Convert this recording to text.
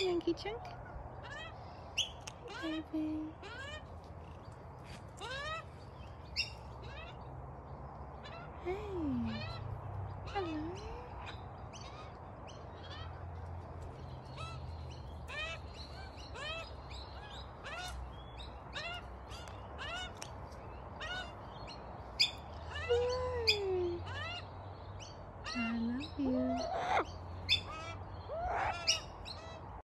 Yankee Chunk. Baby. Hey. Hello. Hello. I love you.